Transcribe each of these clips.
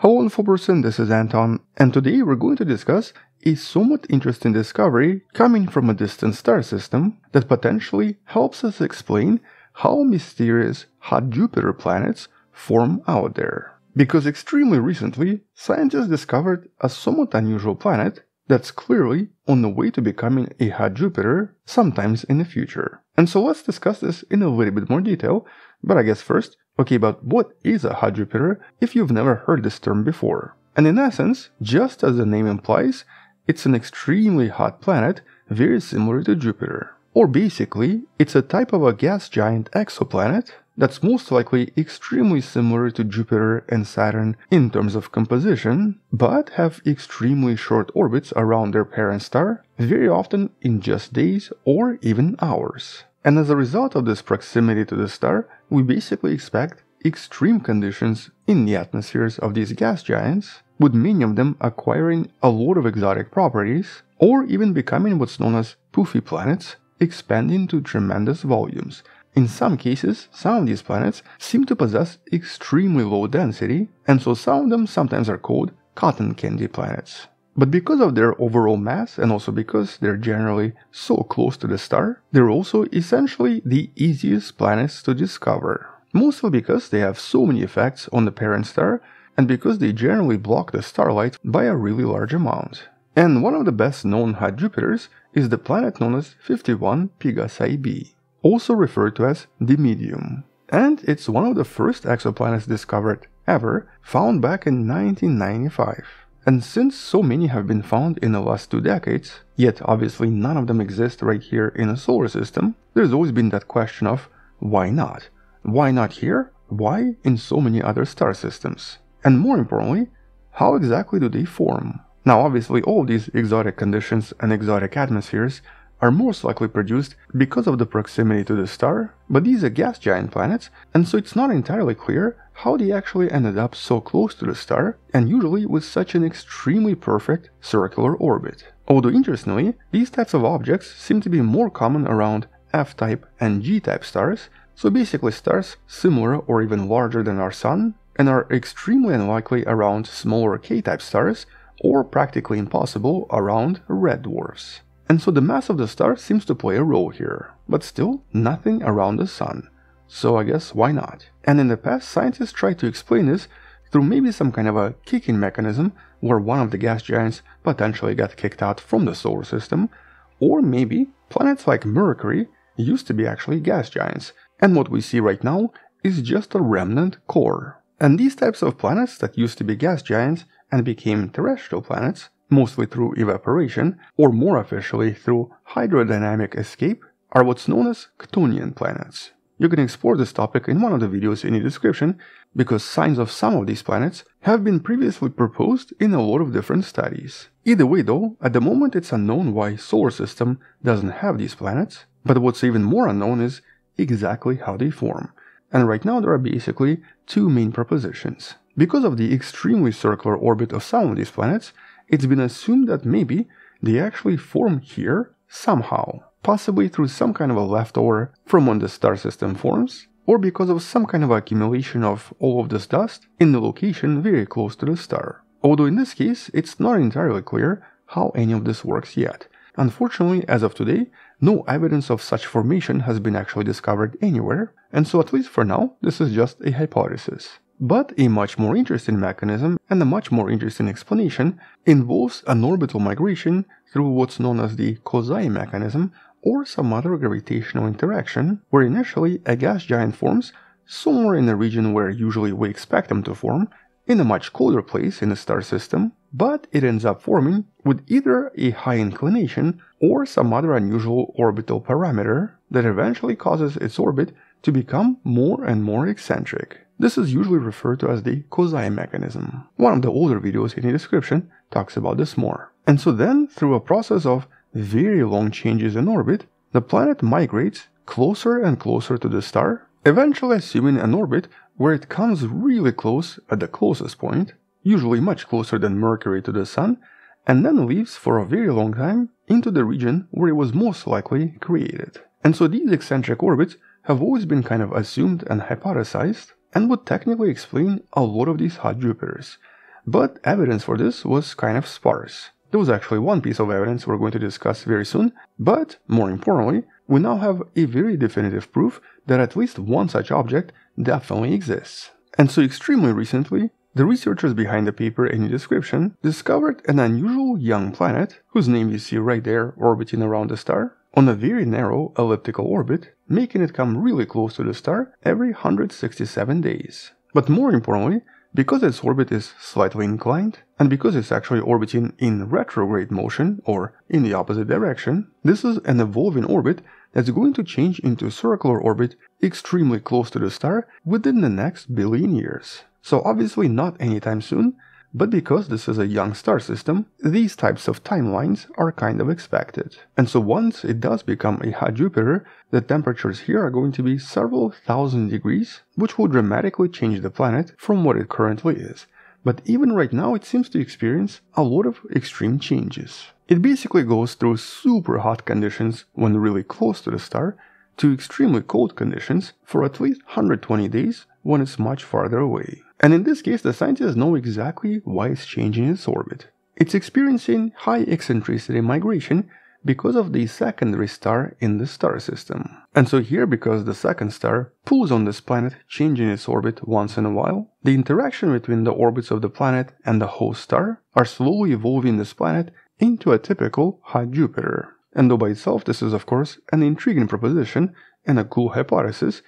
Hello Info this is Anton, and today we're going to discuss a somewhat interesting discovery coming from a distant star system that potentially helps us explain how mysterious hot Jupiter planets form out there. Because extremely recently, scientists discovered a somewhat unusual planet that's clearly on the way to becoming a hot Jupiter sometimes in the future. And so let's discuss this in a little bit more detail, but I guess first, okay, but what is a hot Jupiter if you've never heard this term before? And in essence, just as the name implies, it's an extremely hot planet very similar to Jupiter. Or basically, it's a type of a gas giant exoplanet that's most likely extremely similar to Jupiter and Saturn in terms of composition, but have extremely short orbits around their parent star, very often in just days or even hours. And as a result of this proximity to the star, we basically expect extreme conditions in the atmospheres of these gas giants, with many of them acquiring a lot of exotic properties, or even becoming what's known as poofy planets, expanding to tremendous volumes, in some cases, some of these planets seem to possess extremely low density, and so some of them sometimes are called cotton candy planets. But because of their overall mass and also because they're generally so close to the star, they're also essentially the easiest planets to discover. Mostly because they have so many effects on the parent star and because they generally block the starlight by a really large amount. And one of the best known hot Jupiters is the planet known as 51 Pegasi b also referred to as Dimidium. And it's one of the first exoplanets discovered ever, found back in 1995. And since so many have been found in the last two decades, yet obviously none of them exist right here in a solar system, there's always been that question of why not? Why not here? Why in so many other star systems? And more importantly, how exactly do they form? Now, obviously, all these exotic conditions and exotic atmospheres are most likely produced because of the proximity to the star, but these are gas giant planets, and so it's not entirely clear how they actually ended up so close to the star, and usually with such an extremely perfect circular orbit. Although interestingly, these types of objects seem to be more common around F-type and G-type stars, so basically stars similar or even larger than our Sun, and are extremely unlikely around smaller K-type stars, or practically impossible around red dwarfs. And so the mass of the star seems to play a role here, but still nothing around the sun. So I guess why not? And in the past, scientists tried to explain this through maybe some kind of a kicking mechanism where one of the gas giants potentially got kicked out from the solar system, or maybe planets like Mercury used to be actually gas giants, and what we see right now is just a remnant core. And these types of planets that used to be gas giants and became terrestrial planets mostly through evaporation, or more officially through hydrodynamic escape, are what's known as Chthonian planets. You can explore this topic in one of the videos in the description, because signs of some of these planets have been previously proposed in a lot of different studies. Either way though, at the moment it's unknown why solar system doesn't have these planets, but what's even more unknown is exactly how they form. And right now there are basically two main propositions. Because of the extremely circular orbit of some of these planets, it's been assumed that maybe they actually form here somehow, possibly through some kind of a leftover from when the star system forms, or because of some kind of accumulation of all of this dust in the location very close to the star. Although in this case, it's not entirely clear how any of this works yet. Unfortunately, as of today, no evidence of such formation has been actually discovered anywhere, and so at least for now, this is just a hypothesis. But a much more interesting mechanism and a much more interesting explanation involves an orbital migration through what's known as the Kozai mechanism or some other gravitational interaction where initially a gas giant forms somewhere in a region where usually we expect them to form in a much colder place in the star system, but it ends up forming with either a high inclination or some other unusual orbital parameter that eventually causes its orbit to become more and more eccentric. This is usually referred to as the Kozai mechanism. One of the older videos in the description talks about this more. And so then, through a process of very long changes in orbit, the planet migrates closer and closer to the star, eventually assuming an orbit where it comes really close at the closest point, usually much closer than Mercury to the Sun, and then leaves for a very long time into the region where it was most likely created. And so these eccentric orbits have always been kind of assumed and hypothesized, and would technically explain a lot of these hot Jupiters. But evidence for this was kind of sparse. There was actually one piece of evidence we're going to discuss very soon, but more importantly, we now have a very definitive proof that at least one such object definitely exists. And so extremely recently, the researchers behind the paper in the description discovered an unusual young planet, whose name you see right there orbiting around the star, on a very narrow elliptical orbit, making it come really close to the star every 167 days. But more importantly, because its orbit is slightly inclined, and because it's actually orbiting in retrograde motion, or in the opposite direction, this is an evolving orbit that's going to change into a circular orbit extremely close to the star within the next billion years. So obviously not anytime soon, but because this is a young star system, these types of timelines are kind of expected. And so once it does become a hot Jupiter, the temperatures here are going to be several thousand degrees, which will dramatically change the planet from what it currently is. But even right now, it seems to experience a lot of extreme changes. It basically goes through super hot conditions when really close to the star, to extremely cold conditions for at least 120 days when it's much farther away. And in this case, the scientists know exactly why it's changing its orbit. It's experiencing high eccentricity migration because of the secondary star in the star system. And so here, because the second star pulls on this planet, changing its orbit once in a while, the interaction between the orbits of the planet and the host star are slowly evolving this planet into a typical hot Jupiter. And though by itself this is of course an intriguing proposition and a cool hypothesis,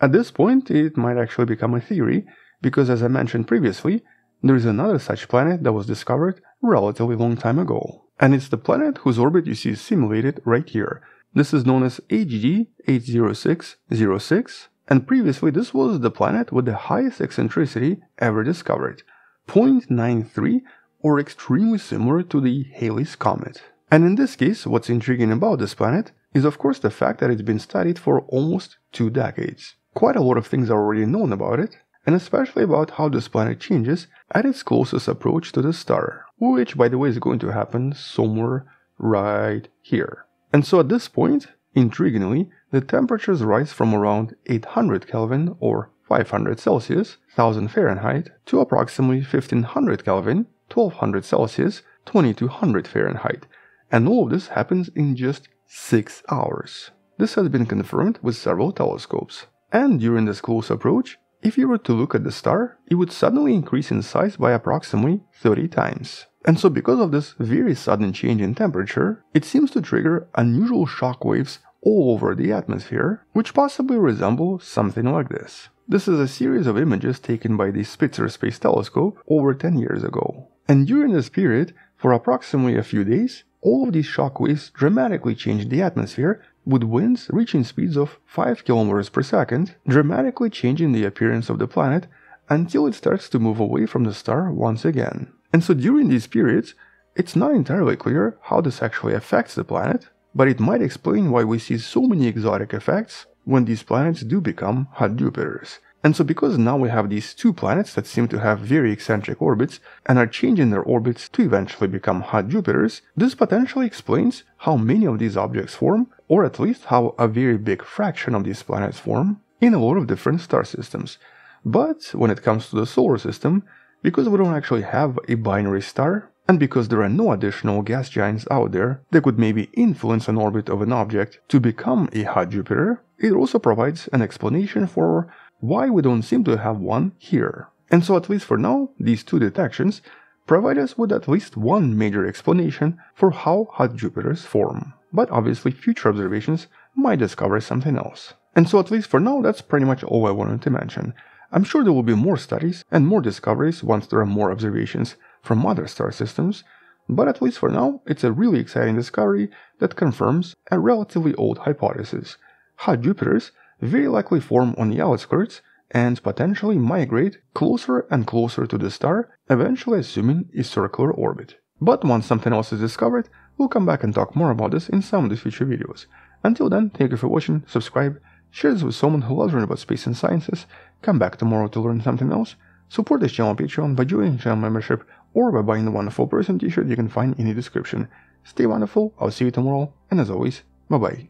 at this point it might actually become a theory because as I mentioned previously, there is another such planet that was discovered relatively long time ago. And it's the planet whose orbit you see simulated right here. This is known as HD 80606, and previously this was the planet with the highest eccentricity ever discovered, 0.93 or extremely similar to the Halley's Comet. And in this case, what's intriguing about this planet is of course the fact that it's been studied for almost two decades. Quite a lot of things are already known about it, and especially about how this planet changes at its closest approach to the star, which by the way is going to happen somewhere right here. And so at this point, intriguingly, the temperatures rise from around 800 Kelvin or 500 Celsius, 1000 Fahrenheit, to approximately 1500 Kelvin, 1200 Celsius, 2200 Fahrenheit, and all of this happens in just 6 hours. This has been confirmed with several telescopes. And during this close approach, if you were to look at the star, it would suddenly increase in size by approximately 30 times. And so because of this very sudden change in temperature, it seems to trigger unusual shock waves all over the atmosphere, which possibly resemble something like this. This is a series of images taken by the Spitzer Space Telescope over 10 years ago. And during this period, for approximately a few days, all of these shock waves dramatically changed the atmosphere with winds reaching speeds of 5 km per second, dramatically changing the appearance of the planet until it starts to move away from the star once again. And so during these periods, it's not entirely clear how this actually affects the planet, but it might explain why we see so many exotic effects when these planets do become hot Jupiters. And so because now we have these two planets that seem to have very eccentric orbits and are changing their orbits to eventually become hot Jupiters, this potentially explains how many of these objects form, or at least how a very big fraction of these planets form, in a lot of different star systems. But when it comes to the solar system, because we don't actually have a binary star, and because there are no additional gas giants out there that could maybe influence an orbit of an object to become a hot Jupiter, it also provides an explanation for why we don't seem to have one here. And so at least for now, these two detections provide us with at least one major explanation for how hot Jupiters form. But obviously future observations might discover something else. And so at least for now, that's pretty much all I wanted to mention. I'm sure there will be more studies and more discoveries once there are more observations from other star systems, but at least for now, it's a really exciting discovery that confirms a relatively old hypothesis. Hot Jupiters very likely form on the outskirts and potentially migrate closer and closer to the star, eventually assuming a circular orbit. But once something else is discovered, we'll come back and talk more about this in some of the future videos. Until then, thank you for watching, subscribe, share this with someone who loves learning about space and sciences, come back tomorrow to learn something else, support this channel on Patreon by joining channel membership or by buying the Wonderful Person t-shirt you can find in the description. Stay wonderful, I'll see you tomorrow, and as always, bye bye.